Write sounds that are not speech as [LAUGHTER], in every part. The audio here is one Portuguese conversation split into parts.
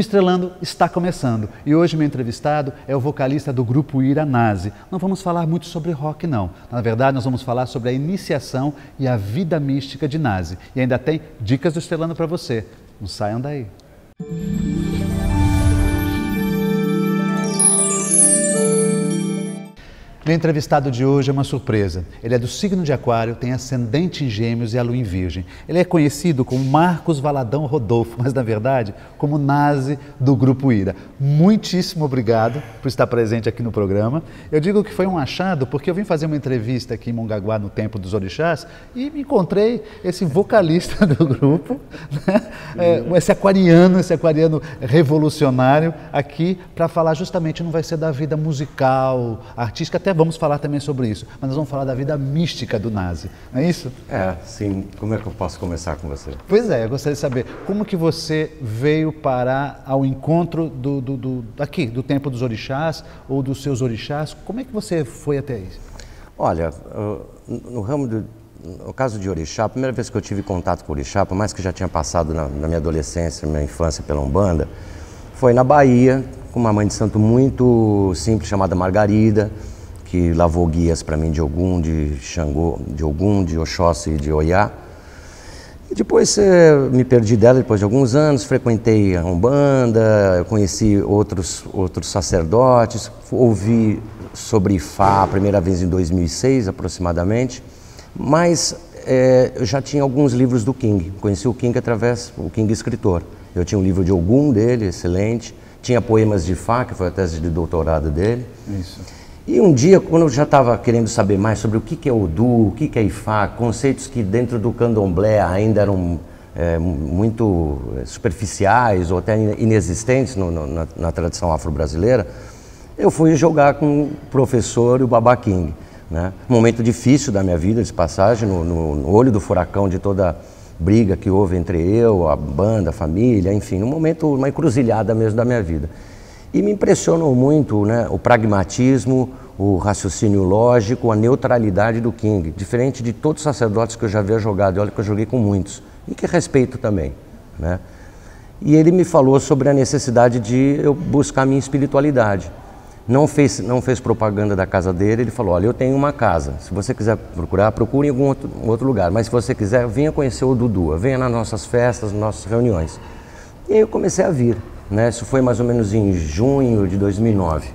Estrelando está começando e hoje meu entrevistado é o vocalista do grupo Ira Nazi. Não vamos falar muito sobre rock, não. Na verdade, nós vamos falar sobre a iniciação e a vida mística de Nazi. E ainda tem dicas do Estrelando para você. Não saiam daí. Meu entrevistado de hoje é uma surpresa. Ele é do signo de Aquário, tem ascendente em Gêmeos e a lua em Virgem. Ele é conhecido como Marcos Valadão Rodolfo, mas na verdade como Nazi do Grupo Ira. Muitíssimo obrigado por estar presente aqui no programa. Eu digo que foi um achado porque eu vim fazer uma entrevista aqui em Mongaguá, no Templo dos Orixás, e me encontrei esse vocalista [LAUGHS] do grupo, né? é, esse aquariano, esse aquariano revolucionário aqui para falar justamente, não vai ser da vida musical, artística, até vamos falar também sobre isso, mas nós vamos falar da vida mística do Nazi, não é isso? É, sim. Como é que eu posso começar com você? Pois é, eu gostaria de saber como que você veio parar ao encontro do, do, do aqui, do Templo dos Orixás ou dos seus orixás, como é que você foi até isso? Olha, no ramo do, no caso de orixá, a primeira vez que eu tive contato com orixá, por mais que já tinha passado na, na minha adolescência, na minha infância pela Umbanda, foi na Bahia, com uma mãe de santo muito simples chamada Margarida, que lavou guias para mim de Ogum, de Xangô, de Ogum, de Oxóssi e de Oiá. E depois eh, me perdi dela depois de alguns anos, frequentei a Umbanda, conheci outros, outros sacerdotes, ouvi sobre Ifá a primeira vez em 2006 aproximadamente, mas eh, eu já tinha alguns livros do King, conheci o King através, o King escritor. Eu tinha um livro de Ogum dele, excelente, tinha poemas de Ifá, que foi a tese de doutorado dele. Isso. E um dia, quando eu já estava querendo saber mais sobre o que, que é Odu, o que, que é Ifá, conceitos que dentro do candomblé ainda eram é, muito superficiais ou até inexistentes no, no, na, na, tradição afro-brasileira, eu fui jogar com o professor e o Baba King. Né? Momento difícil da minha vida, de passagem, no, no olho do furacão de toda briga que houve entre eu, a banda, a família, enfim, um momento, uma encruzilhada mesmo da minha vida. E me impressionou muito né, o pragmatismo, o raciocínio lógico, a neutralidade do King, diferente de todos os sacerdotes que eu já havia jogado, e olha que eu joguei com muitos, e que respeito também. Né? E ele me falou sobre a necessidade de eu buscar a minha espiritualidade. Não fez, não fez propaganda da casa dele, ele falou: Olha, eu tenho uma casa, se você quiser procurar, procure em algum outro, outro lugar, mas se você quiser, venha conhecer o Dudu, venha nas nossas festas, nas nossas reuniões. E aí eu comecei a vir. Né? Isso foi mais ou menos em junho de 2009.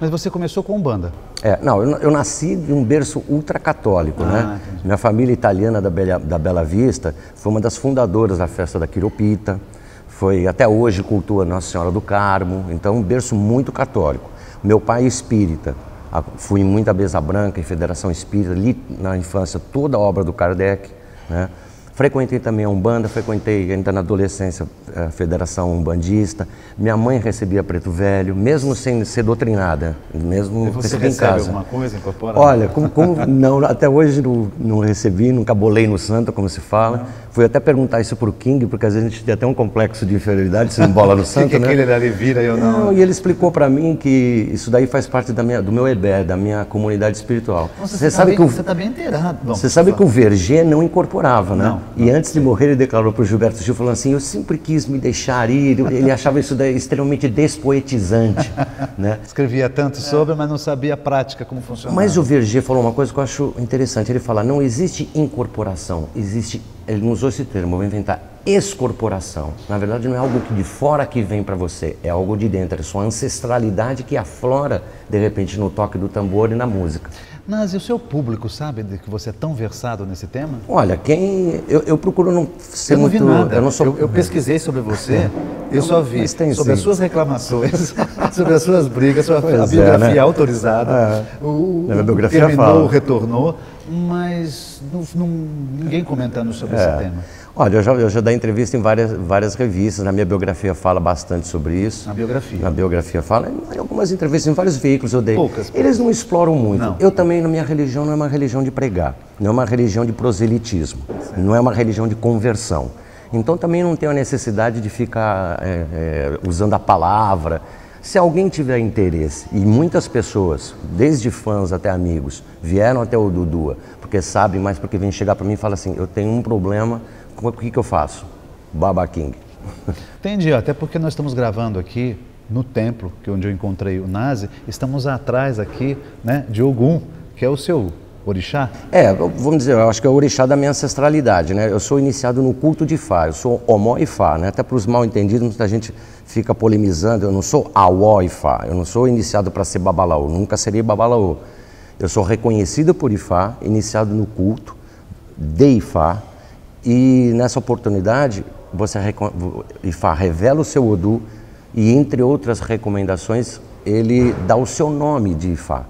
Mas você começou com banda? É, não, eu, eu nasci de um berço ultracatólico, ah, né? Entendi. Minha família italiana da Bela, da Bela Vista foi uma das fundadoras da festa da Quiropita, foi até hoje cultua Nossa Senhora do Carmo, então um berço muito católico. Meu pai é espírita, fui em muita mesa branca em Federação Espírita, li na infância toda a obra do Kardec, né? Frequentei também a Umbanda, frequentei ainda na adolescência a Federação Umbandista. Minha mãe recebia preto velho, mesmo sem ser doutrinada, mesmo e você recebe em casa. alguma coisa, incorpora? Olha, como, como [LAUGHS] não, até hoje não, não, recebi, nunca bolei no santo, como se fala. Não. Fui até perguntar isso para o King, porque às vezes a gente tem até um complexo de inferioridade se não bola no [LAUGHS] santo, que né? que ele vira eu não... não. E ele explicou para mim que isso daí faz parte da minha, do meu EBE, da minha comunidade espiritual. Nossa, você, você, sabe bem, que o, você está bem inteirado. você sabe que o Verger não incorporava, né? Não, e antes de morrer ele declarou para o Gilberto Gil, falando assim, eu sempre quis me deixar ir, ele achava isso extremamente despoetizante, [LAUGHS] né? Escrevia tanto sobre, mas não sabia a prática, como funcionava. Mas o Verger falou uma coisa que eu acho interessante, ele fala, não existe incorporação, existe ele não usou esse termo, vou inventar excorporação. Na verdade, não é algo que de fora que vem para você, é algo de dentro, é sua ancestralidade que aflora de repente no toque do tambor e na música. Mas e o seu público sabe de que você é tão versado nesse tema? Olha, quem eu, eu procuro não ser eu não muito. Vi nada. Eu, não sou... eu, eu pesquisei sobre você, eu só vi sobre sim. as suas reclamações, [LAUGHS] sobre as suas brigas, sua a biografia é, né? autorizada. É. O, a biografia terminou, fala. retornou, mas não, não, ninguém comentando sobre é. esse tema. Olha, eu já, eu já dei entrevista em várias, várias revistas, na minha biografia fala bastante sobre isso. Na biografia? Na biografia fala, em algumas entrevistas em vários veículos eu dei. Poucas. Eles não exploram muito. Não. Eu também, na minha religião, não é uma religião de pregar, não é uma religião de proselitismo, certo. não é uma religião de conversão. Então também não tenho a necessidade de ficar é, é, usando a palavra. Se alguém tiver interesse, e muitas pessoas, desde fãs até amigos, vieram até o Dudua, porque sabem, mas porque vêm chegar para mim e falam assim, eu tenho um problema o que, que eu faço? Baba King. Entendi, até porque nós estamos gravando aqui no templo, que é onde eu encontrei o Nazi, estamos atrás aqui né, de Ogum, que é o seu orixá? É, vamos dizer, eu acho que é o orixá da minha ancestralidade, né? Eu sou iniciado no culto de Fá, eu sou Omó e Fá, né? Até para os mal entendidos, muita gente fica polemizando, eu não sou Awó e Fá, eu não sou iniciado para ser Babalaô, nunca serei Babalaô. Eu sou reconhecido por Ifá, iniciado no culto de Ifá, e nessa oportunidade, você Ifá revela o seu Odu e, entre outras recomendações, ele dá o seu nome de Ifá.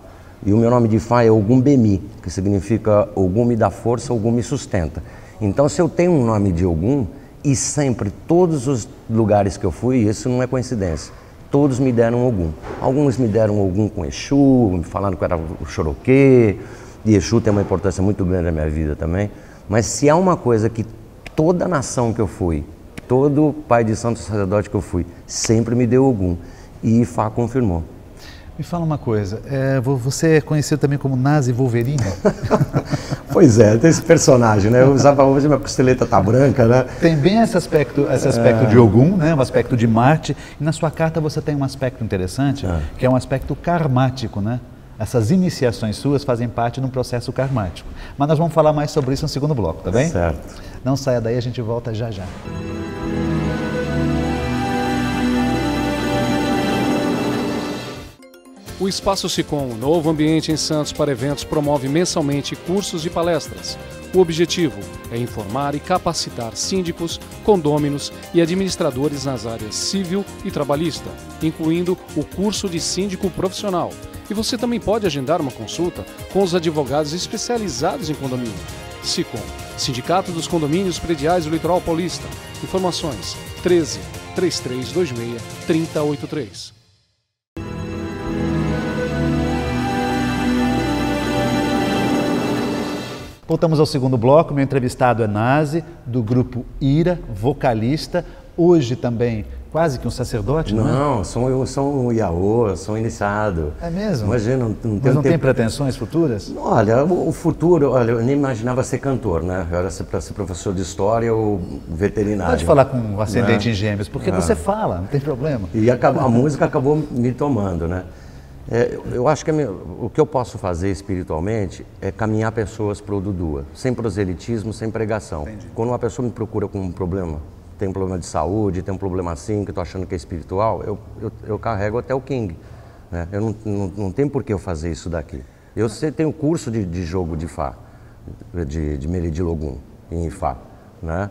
E o meu nome de Ifá é Ogum Bemi, que significa Ogum me dá força, Ogum me sustenta. Então, se eu tenho um nome de Ogum, e sempre, todos os lugares que eu fui, isso não é coincidência, todos me deram Ogum. Alguns me deram Ogum com Exu, me falaram que era o Choroquê, e Exu tem uma importância muito grande na minha vida também. Mas se há uma coisa que toda nação que eu fui, todo pai de santo sacerdote que eu fui, sempre me deu Ogum. E Ifá confirmou. Me fala uma coisa, é, você é conhecido também como Nazi Wolverine? [LAUGHS] pois é, tem esse personagem, né? Eu usava hoje minha costeleta tá branca, né? Tem bem esse aspecto, esse aspecto é... de Ogum, né? Um aspecto de Marte. E na sua carta você tem um aspecto interessante, é. que é um aspecto karmático, né? Essas iniciações suas fazem parte de um processo karmático. Mas nós vamos falar mais sobre isso no segundo bloco, tá bem? Certo. Não saia daí, a gente volta já já. O Espaço Sicom, novo ambiente em Santos para eventos, promove mensalmente cursos e palestras. O objetivo é informar e capacitar síndicos, condôminos e administradores nas áreas civil e trabalhista, incluindo o curso de síndico profissional. E você também pode agendar uma consulta com os advogados especializados em condomínio. SICOM, Sindicato dos Condomínios Prediais do Litoral Paulista. Informações 13 3326 3083. Voltamos ao segundo bloco. Meu entrevistado é Nazi, do grupo Ira, vocalista. Hoje também quase que um sacerdote, não, não é? sou, eu sou um iaô, sou um iniciado. É mesmo? Imagina, não, não, Mas não tem pretensões futuras? Olha, o, futuro, olha, eu nem imaginava ser cantor, né? Eu era para ser professor de história ou veterinário. Pode falar com o ascendente né? em gêmeos, porque é. você fala, não tem problema. E a, a música acabou me tomando, né? É, eu acho que minha, o que eu posso fazer espiritualmente é caminhar pessoas para o Dudua, sem proselitismo, sem pregação. Entendi. Quando uma pessoa me procura com um problema, tem um problema de saúde, tem um problema assim, que estou achando que é espiritual, eu, eu, eu carrego até o King. Né? Eu não, não, não tem por que eu fazer isso daqui. Eu sei, tenho curso de, de jogo de Fá, de, de Meridi Logum, em Fá. Né?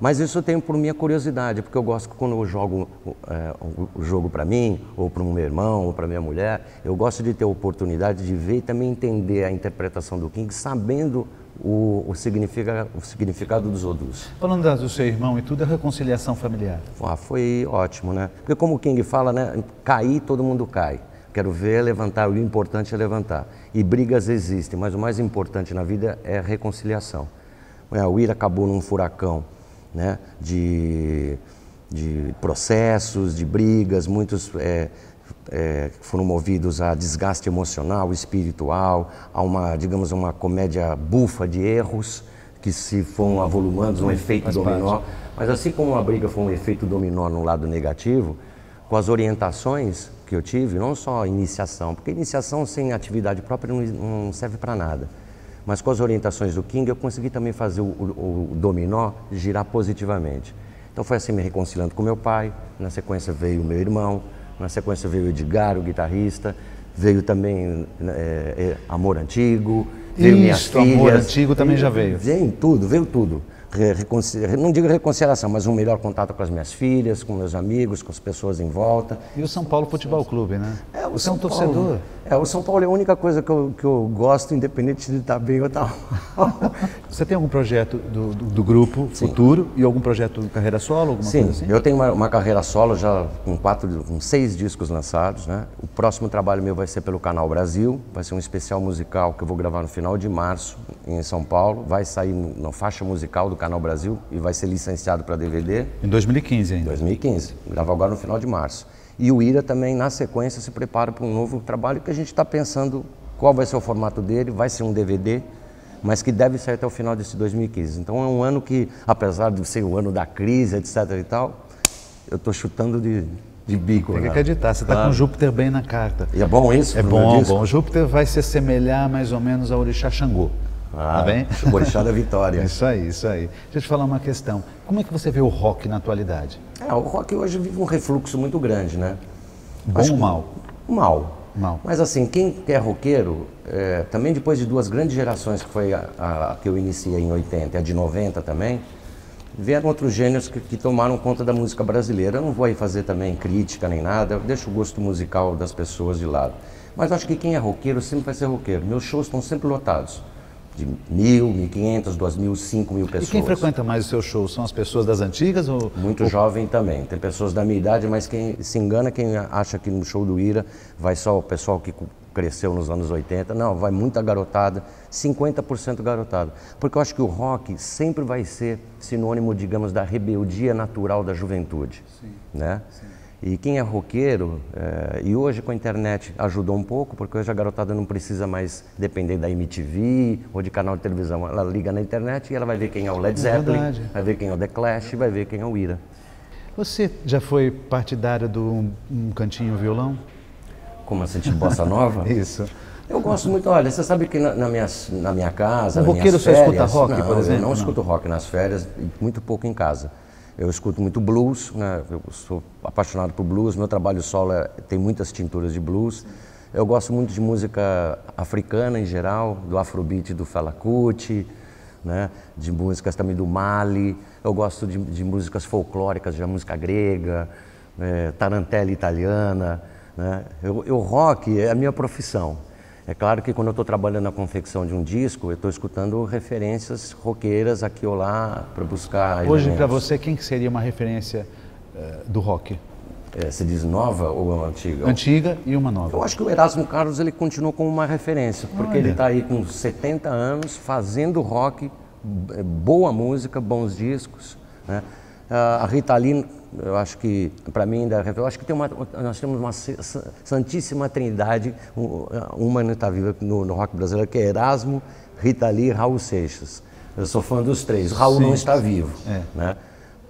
Mas isso eu tenho por minha curiosidade, porque eu gosto que quando eu jogo é, o jogo para mim, ou para o meu irmão, ou para minha mulher, eu gosto de ter a oportunidade de ver e também entender a interpretação do King, sabendo o, o, significa, o significado dos odus. Falando do seu irmão e tudo, a reconciliação familiar? Ah, foi ótimo, né? Porque como o King fala, né? Cair, todo mundo cai. Quero ver levantar, o importante é levantar. E brigas existem, mas o mais importante na vida é a reconciliação. É, o Ira acabou num furacão né, de, de processos, de brigas, muitos é, é, foram movidos a desgaste emocional, espiritual, a uma, digamos, uma comédia bufa de erros que se foram avolumando, um efeito dominó. Mas assim como a briga foi um efeito dominó no lado negativo, com as orientações que eu tive, não só iniciação, porque iniciação sem atividade própria não, não serve para nada. Mas com as orientações do King, eu consegui também fazer o, o, o dominó girar positivamente. Então foi assim me reconciliando com meu pai, na sequência veio meu irmão, na sequência veio o Edgar, o guitarrista, veio também é, é, Amor Antigo, veio Isso, minhas filhas. Amor Antigo também já veio. Veio tudo, veio tudo não digo reconciliação, mas um melhor contato com as minhas filhas, com meus amigos, com as pessoas em volta. E o São Paulo Futebol Clube, né? É, o São é um torcedor. Paulo, é, o São Paulo é a única coisa que eu, que eu gosto, independente de estar bem ou estar mal. [LAUGHS] Você tem algum projeto do, do, do grupo Sim. futuro e algum projeto de carreira solo, Sim, assim? eu tenho uma, uma, carreira solo já com quatro, com seis discos lançados, né? O próximo trabalho meu vai ser pelo Canal Brasil, vai ser um especial musical que eu vou gravar no final de março em São Paulo, vai sair na faixa musical do Canal Brasil e vai ser licenciado para DVD. Em 2015 ainda? 2015. Grava agora no final de março. E o Ira também, na sequência, se prepara para um novo trabalho que a gente está pensando qual vai ser o formato dele. Vai ser um DVD, mas que deve sair até o final desse 2015. Então é um ano que, apesar de ser o ano da crise, etc e tal, eu estou chutando de, de bico. Tem que acreditar, você está claro. com Júpiter bem na carta. E é bom isso? É bom, bom. Júpiter vai se assemelhar mais ou menos ao Orixá Xangô. Ah, tá bem? O Orixá da Vitória. [LAUGHS] isso aí, isso aí. Deixa eu te falar uma questão. Como é que você vê o rock na atualidade? É, o rock hoje vive um refluxo muito grande, né? Bom ou mal? Mal. Mal. Mas assim, quem é roqueiro, é, também depois de duas grandes gerações, que foi a, a, a, que eu iniciei em 80 e a de 90 também, vieram outros gênios que, que, tomaram conta da música brasileira. Eu não vou aí fazer também crítica nem nada, eu deixo o gosto musical das pessoas de lado. Mas acho que quem é roqueiro sempre vai ser roqueiro. Meus shows estão sempre lotados de mil, mil quinhentos, duas mil, cinco mil pessoas. E quem frequenta mais os seus shows? São as pessoas das antigas ou... Muito ou... jovem também. Tem pessoas da minha idade, mas quem se engana, quem acha que no show do Ira vai só o pessoal que cresceu nos anos 80. Não, vai muita garotada, 50% garotada. Porque eu acho que o rock sempre vai ser sinônimo, digamos, da rebeldia natural da juventude. Sim. Né? Sim. E quem é roqueiro, é, e hoje com a internet ajudou um pouco, porque hoje a garotada não precisa mais depender da MTV ou de canal de televisão. Ela liga na internet e ela vai ver quem é o Led é Zeppelin, é vai ver quem é o The Clash, vai ver quem é o Ira. Você já foi partidário do um, um cantinho violão? Como assim, de bossa nova? [LAUGHS] Isso. Eu gosto muito, olha, você sabe que na, na, minha, na minha casa, o roqueiro só escuta rock, não, por exemplo? Eu não, não escuto rock nas férias, muito pouco em casa. Eu escuto muito blues, né? eu sou apaixonado por blues, meu trabalho solo é, tem muitas tinturas de blues. Eu gosto muito de música africana em geral, do afrobeat do Fela Kuti, né? de músicas também do Mali. Eu gosto de, de músicas folclóricas, de música grega, é, italiana. Né? Eu, eu, rock é a minha profissão. É claro que quando eu estou trabalhando na confecção de um disco, eu estou escutando referências roqueiras aqui ou lá para buscar. Hoje, para você, quem que seria uma referência uh, do rock? É, você diz nova ou antiga? Antiga e uma nova. Eu acho que o Erasmo Carlos ele continua como uma referência, porque Olha. ele está aí com 70 anos fazendo rock, boa música, bons discos. Né? A Rita Lee eu acho que, para mim, eu acho que tem uma, nós temos uma santíssima trindade, uma ainda está viva no, no, rock brasileiro, que é Erasmo, Rita Lee e Raul Seixas. Eu sou fã dos três. O Raul Sim. não está vivo, é. né?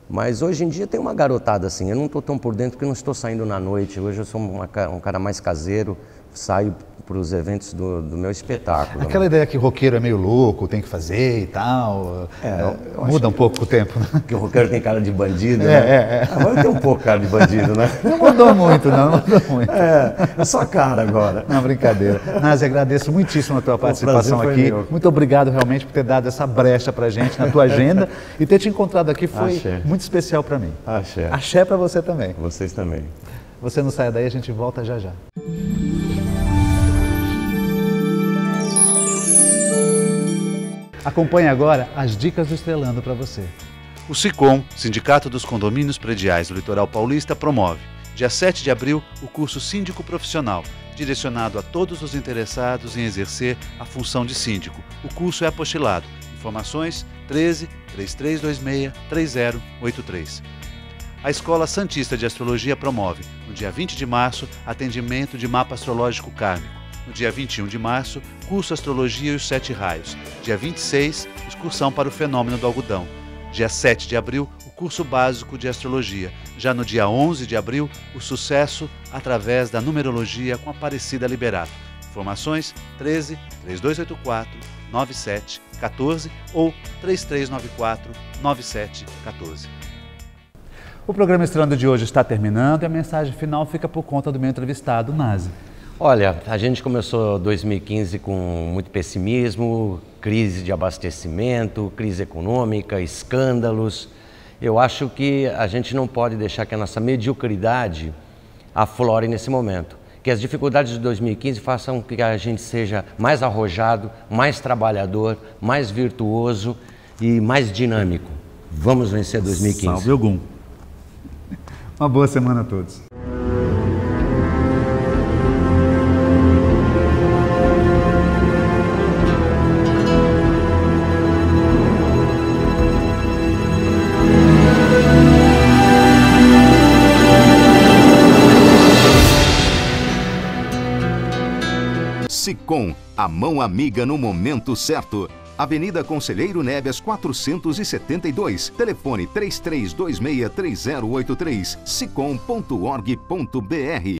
Mas hoje em dia tem uma garotada assim. Eu não estou tão por dentro porque não estou saindo na noite. Hoje eu sou uma, um cara mais caseiro, saio para os eventos do, do, meu espetáculo. Aquela né? ideia que o roqueiro é meio louco, tem que fazer e tal, é, muda um pouco o tempo. Né? Que o roqueiro tem cara de bandido, é, né? É, é. Agora tem um pouco cara de bandido, né? Não mudou muito, não, mudou muito. É, é só cara agora. Não, brincadeira. Nazi, agradeço muitíssimo a tua participação aqui. Meu. Muito obrigado realmente por ter dado essa brecha para gente na tua agenda e ter te encontrado aqui foi Axé. muito especial para mim. Axé. Axé para você também. Vocês também. Você não saia daí, a gente volta já já. Acompanhe agora as dicas do Estrelando para você. O SICOM, Sindicato dos Condomínios Prediais do Litoral Paulista, promove, dia 7 de abril, o curso Síndico Profissional, direcionado a todos os interessados em exercer a função de síndico. O curso é apostilado. Informações 13 3326 3083. A Escola Santista de Astrologia promove, no dia 20 de março, atendimento de mapa astrológico kármico no dia 21 de março, curso Astrologia e os Sete Raios. Dia 26, excursão para o fenômeno do algodão. Dia 7 de abril, o curso básico de Astrologia. Já no dia 11 de abril, o sucesso através da numerologia com Aparecida Liberato. Informações 13 3284 9714 ou 3394 9714. O programa Estrelando de hoje está terminando e a mensagem final fica por conta do meu entrevistado, Nazi. Olha, a gente começou 2015 com muito pessimismo, crise de abastecimento, crise econômica, escândalos. Eu acho que a gente não pode deixar que a nossa mediocridade aflore nesse momento. Que as dificuldades de 2015 façam que a gente seja mais arrojado, mais trabalhador, mais virtuoso e mais dinâmico. Vamos vencer 2015. Salve algum. Uma boa semana a todos. Com a mão amiga no momento certo. Avenida Conselheiro Neves 472, telefone 33263083, sicom.org.br